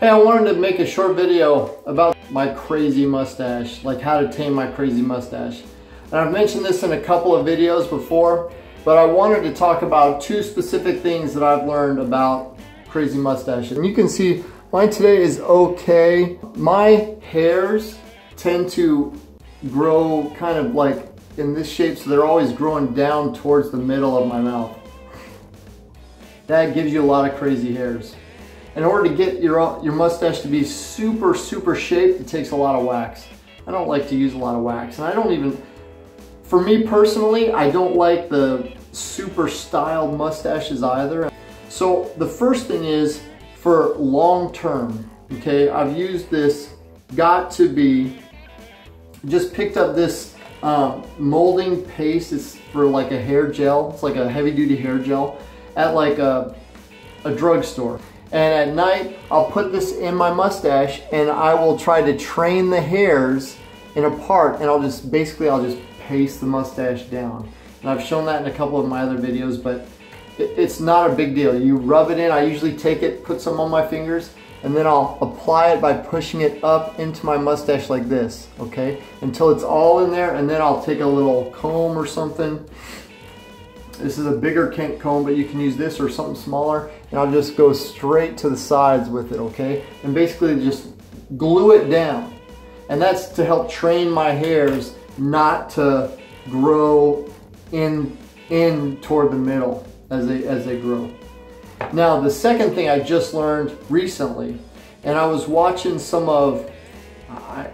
Hey, I wanted to make a short video about my crazy mustache, like how to tame my crazy mustache. And I've mentioned this in a couple of videos before, but I wanted to talk about two specific things that I've learned about crazy mustaches. And you can see mine today is okay. My hairs tend to grow kind of like in this shape, so they're always growing down towards the middle of my mouth. That gives you a lot of crazy hairs. In order to get your, your mustache to be super, super shaped, it takes a lot of wax. I don't like to use a lot of wax. And I don't even, for me personally, I don't like the super styled mustaches either. So the first thing is for long term, okay, I've used this got to be, just picked up this um, molding paste. It's for like a hair gel. It's like a heavy duty hair gel at like a, a drugstore. And at night, I'll put this in my mustache and I will try to train the hairs in a part and I'll just, basically I'll just paste the mustache down. And I've shown that in a couple of my other videos, but it's not a big deal. You rub it in, I usually take it, put some on my fingers, and then I'll apply it by pushing it up into my mustache like this, okay? Until it's all in there, and then I'll take a little comb or something. This is a bigger Kent comb, but you can use this or something smaller, and I'll just go straight to the sides with it, okay? And basically just glue it down. And that's to help train my hairs not to grow in, in toward the middle as they, as they grow. Now, the second thing I just learned recently, and I was watching some of, I,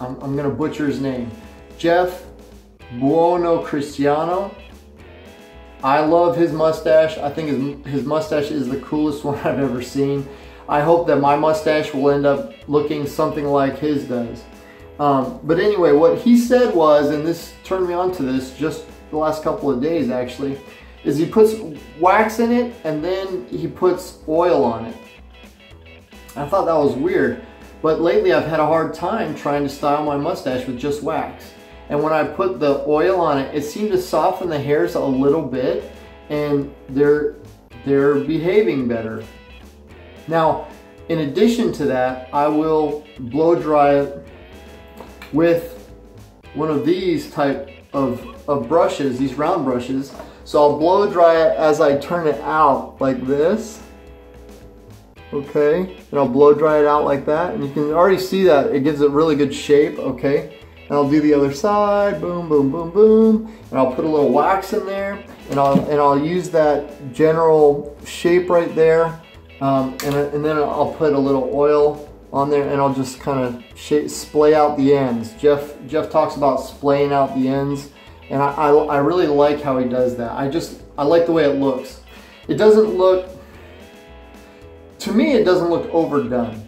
I'm, I'm to butcher his name, Jeff Buono Cristiano. I love his mustache. I think his, his mustache is the coolest one I've ever seen. I hope that my mustache will end up looking something like his does. Um, but anyway, what he said was, and this turned me on to this just the last couple of days actually, is he puts wax in it and then he puts oil on it. I thought that was weird, but lately I've had a hard time trying to style my mustache with just wax. And when I put the oil on it, it seemed to soften the hairs a little bit and they're, they're behaving better. Now, in addition to that, I will blow dry it with one of these type of, of brushes, these round brushes, so I'll blow dry it as I turn it out like this. Okay, and I'll blow dry it out like that. And you can already see that it gives it really good shape, okay? And I'll do the other side, boom, boom, boom, boom. And I'll put a little wax in there and I'll, and I'll use that general shape right there. Um, and, and then I'll put a little oil on there and I'll just kind of splay out the ends. Jeff, Jeff talks about splaying out the ends. And I, I, I really like how he does that. I just, I like the way it looks. It doesn't look, to me it doesn't look overdone.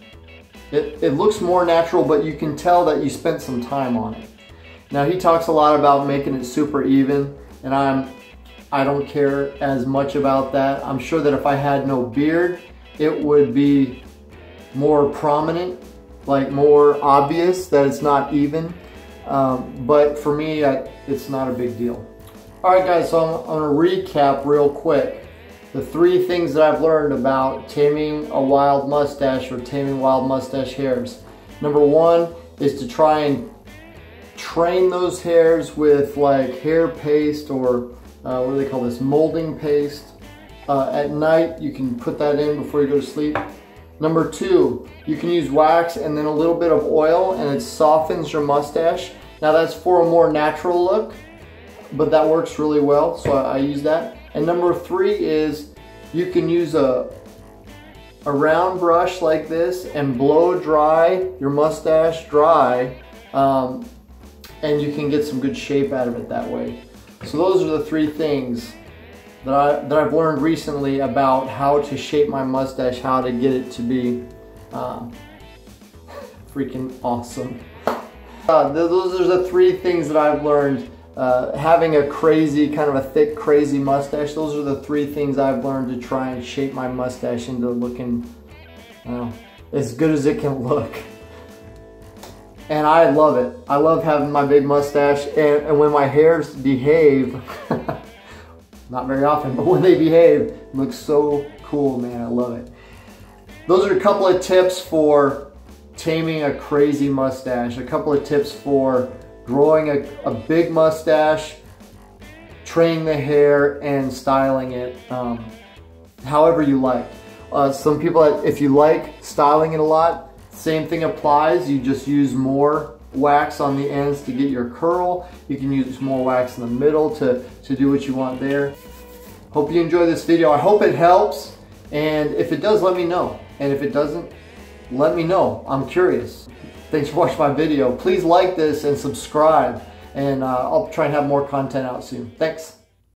It, it looks more natural, but you can tell that you spent some time on it. Now he talks a lot about making it super even, and I'm, I don't care as much about that. I'm sure that if I had no beard, it would be more prominent, like more obvious that it's not even. Um, but for me, I, it's not a big deal. All right, guys, so I'm, I'm gonna recap real quick. The three things that I've learned about taming a wild mustache or taming wild mustache hairs. Number one is to try and train those hairs with like hair paste or uh, what do they call this, molding paste. Uh, at night, you can put that in before you go to sleep. Number two, you can use wax and then a little bit of oil and it softens your mustache. Now that's for a more natural look, but that works really well, so I, I use that. And number three is you can use a, a round brush like this and blow dry your mustache dry um, and you can get some good shape out of it that way. So those are the three things that, I, that I've learned recently about how to shape my mustache, how to get it to be uh, freaking awesome. Uh, those are the three things that I've learned. Uh, having a crazy, kind of a thick, crazy mustache, those are the three things I've learned to try and shape my mustache into looking as good as it can look. And I love it. I love having my big mustache and, and when my hairs behave, not very often, but when they behave, looks so cool, man. I love it. those are a couple of tips for taming a crazy mustache, a couple of tips for growing a, a big mustache, training the hair, and styling it um, however you like. Uh, some people, if you like styling it a lot, same thing applies. You just use more wax on the ends to get your curl. You can use more wax in the middle to, to do what you want there. Hope you enjoy this video. I hope it helps. And if it does, let me know. And if it doesn't, let me know. I'm curious. Thanks for watching my video. Please like this and subscribe. And uh, I'll try and have more content out soon. Thanks.